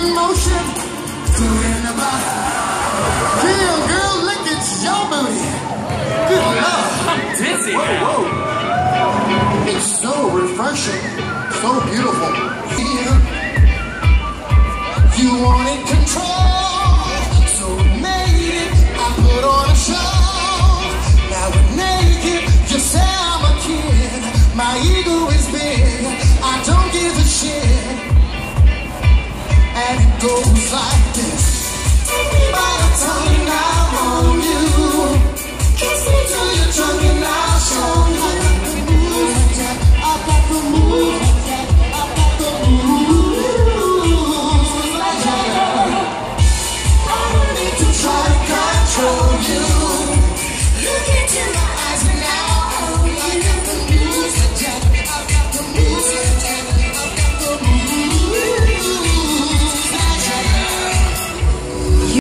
in motion, doing the body. Feel, girl, look at your booty. Good lord. Dizzy. Whoa, whoa. It's so refreshing, so beautiful. Here, you wanted control, so we made it. I put on a show. Now we're naked, you say I'm a kid. My ego is big, I don't give goes like this. By the time.